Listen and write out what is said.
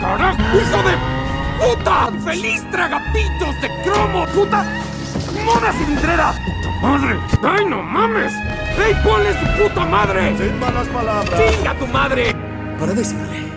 ¡Carajo! ¡Hijo de puta! ¡Feliz tragapitos de cromo! ¡Puta! ¡Moda cilindrera! ¡Puta madre! ¡Ay, no mames! ¡Ey, ponle su puta madre! Sin malas palabras. ¡Chinga tu madre! Para decirle.